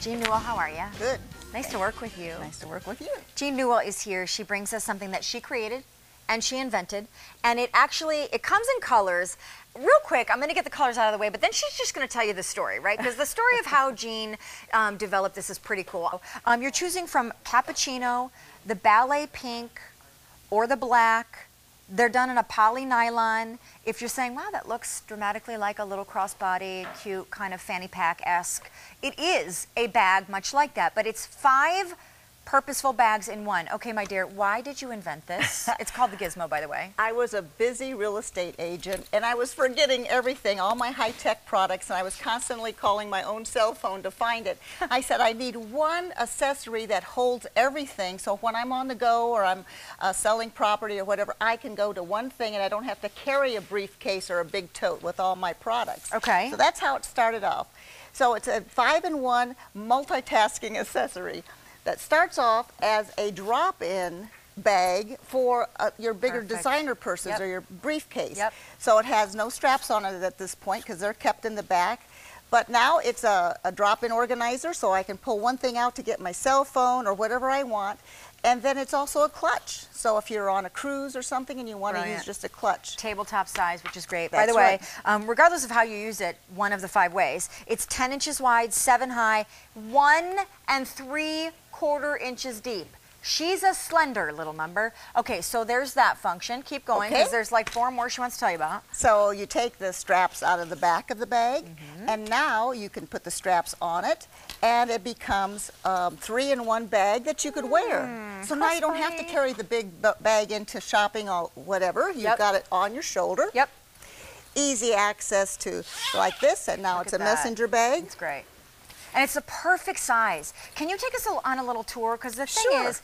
Jean Newell, how are you? Good. Nice to work with you. Nice to work with you. Jean Newell is here. She brings us something that she created and she invented, and it actually it comes in colors. Real quick, I'm going to get the colors out of the way, but then she's just going to tell you the story, right? Because the story of how Jean um, developed this is pretty cool. Um, you're choosing from cappuccino, the ballet pink, or the black. They're done in a poly nylon. If you're saying, wow, that looks dramatically like a little crossbody, cute, kind of fanny pack esque, it is a bag much like that, but it's five purposeful bags in one. Okay, my dear, why did you invent this? it's called the Gizmo, by the way. I was a busy real estate agent and I was forgetting everything, all my high tech products, and I was constantly calling my own cell phone to find it. I said, I need one accessory that holds everything so when I'm on the go or I'm uh, selling property or whatever, I can go to one thing and I don't have to carry a briefcase or a big tote with all my products. Okay. So that's how it started off. So it's a five in one multitasking accessory that starts off as a drop-in bag for uh, your bigger Perfect. designer purses Yep. or your briefcase. Yep. So it has no straps on it at this point because they're kept in the back. But now it's a, a drop-in organizer so I can pull one thing out to get my cell phone or whatever I want. And then it's also a clutch. So if you're on a cruise or something and you want to use just a clutch. Tabletop size, which is great. By the way, right. um, regardless of how you use it, one of the five ways, it's 10 inches wide, 7 high, 1 and 3 quarter inches deep. She's a slender little number. Okay, so there's that function. Keep going because Okay. there's like four more she wants to tell you about. So you take the straps out of the back of the bag, Mm-hmm. and now you can put the straps on it, and it becomes um, three in one bag that you could wear. So now you don't have to carry the big b- bag into shopping or whatever. You've Yep. got it on your shoulder. Yep, Easy access to like this, and now Look it's a that. messenger bag. it's great. And it's the perfect size. Can you take us on a little tour? Because the thing Sure. is,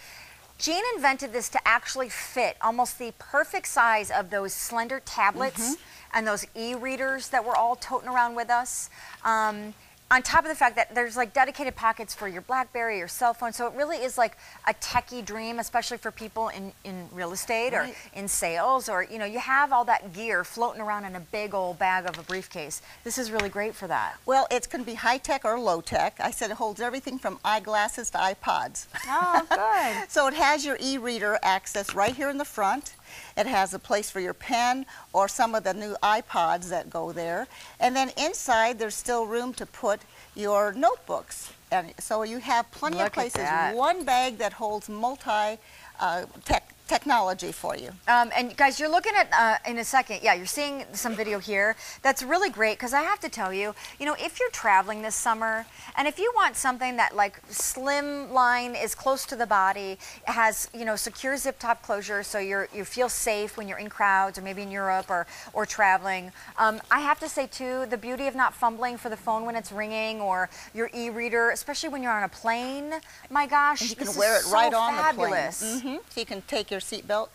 Jean invented this to actually fit almost the perfect size of those slender tablets Mm-hmm. and those e-readers that we're all toting around with us. Um, on top of the fact that there's like dedicated pockets for your BlackBerry, your cell phone, so it really is like a techie dream, especially for people in, in real estate or in sales, or you know, you have all that gear floating around in a big old bag of a briefcase. This is really great for that. Well, it's going to be high tech or low tech. I said it holds everything from eyeglasses to iPods. Oh, good. So it has your e-reader access right here in the front. It has a place for your pen or some of the new iPods that go there. And then inside there's still room to put your notebooks. And so you have plenty Look of places. One bag that holds multi uh, tech technology for you. Um, and guys, you're looking at uh, in a second. Yeah, you're seeing some video here. That's really great because I have to tell you, you know, if you're traveling this summer and if you want something that like slim line is close to the body, has you know secure zip top closure, so you're you feel safe when you're in crowds or maybe in Europe or or traveling. Um, I have to say too, the beauty of not fumbling for the phone when it's ringing or your e-reader, especially when you're on a plane. My gosh, And you can wear it so right on fabulous. the plane. hmm So you can take your seatbelt,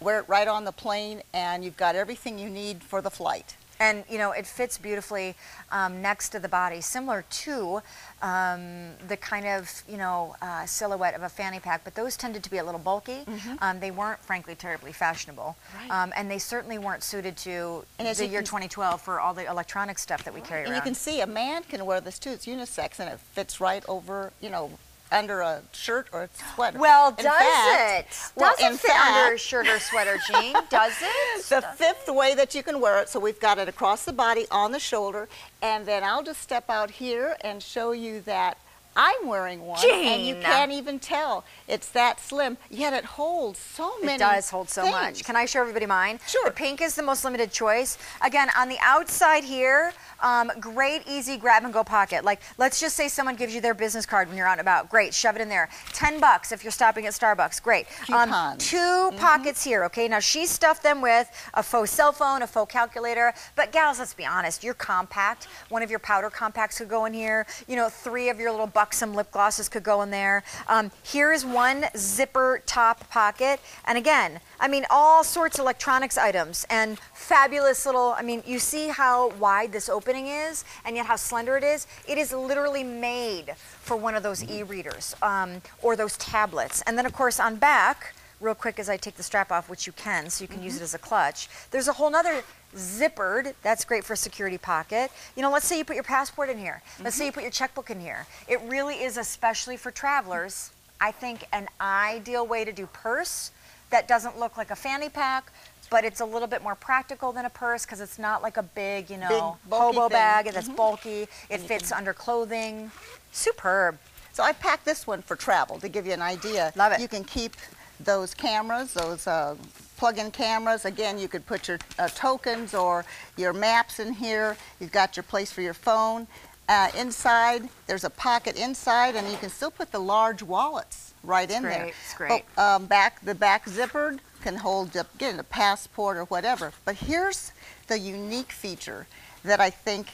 wear it right on the plane, and you've got everything you need for the flight. and you know it fits beautifully um, next to the body, similar to um, the kind of you know uh, silhouette of a fanny pack. But those tended to be a little bulky. Um, they weren't, frankly, terribly fashionable. Right. um, and they certainly weren't suited to And the year 2012 for all the electronic stuff that we carry And around. you can see a man can wear this too. It's unisex and it fits right over, you know, under a shirt or a sweater. well, In does fact- it? well, does it fit under a shirt or sweater, Jean? does it? The fifth way that you can wear it, so we've got it across the body, on the shoulder, and then I'll just step out here and show you that I'm wearing one, and you can't even tell. It's that slim, yet it holds so many It does hold so much. Can I show everybody mine? Sure. The pink is the most limited choice. Again, on the outside here, um, great, easy grab and go pocket. Like, let's just say someone gives you their business card when you're out and about. Great, shove it in there. Ten bucks if you're stopping at Starbucks. Great. Um, Coupons. 2 pockets here. Okay, now she stuffed them with a faux cell phone, a faux calculator. But gals, let's be honest. You're compact. One of your powder compacts could go in here. You know, three of your little buxom lip glosses could go in there. Um, here is one zipper top pocket. And again, I mean, all sorts of electronics items and fabulous little, I mean, you see how wide this opening is and yet how slender it is? It is literally made for one of those e-readers um, or those tablets. And then, of course, on back, real quick as I take the strap off, which you can, so you can Mm-hmm. use it as a clutch. There's a whole nother zippered, that's great for a security pocket. You know, let's say you put your passport in here. Let's Mm-hmm. say you put your checkbook in here. It really is, especially for travelers, I think an ideal way to do purse that doesn't look like a fanny pack, but it's a little bit more practical than a purse because it's not like a big, you know, hobo thing. Mm-hmm. bag that's bulky. It fits under clothing. Superb. So I packed this one for travel to give you an idea. Love it. You can keep those cameras, those uh, plug-in cameras. Again, you could put your uh, tokens or your maps in here. You've got your place for your phone. Uh, inside, there's a pocket inside, and you can still put the large wallets right in there. great, it's great. But, um, back the back zippered can hold up, again, a passport or whatever. But here's the unique feature that I think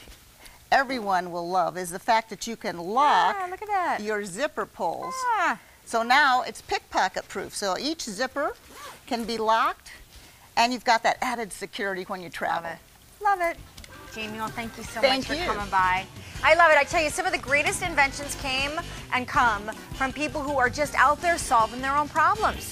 everyone will love is the fact that you can lock Ah, look at that. your zipper pulls. Ah, So now it's pickpocket proof. So each zipper can be locked and you've got that added security when you love travel. it. Love it. Jamie, well, thank you so Thank much for coming by. I love it. I tell you, some of the greatest inventions came and come from people who are just out there solving their own problems.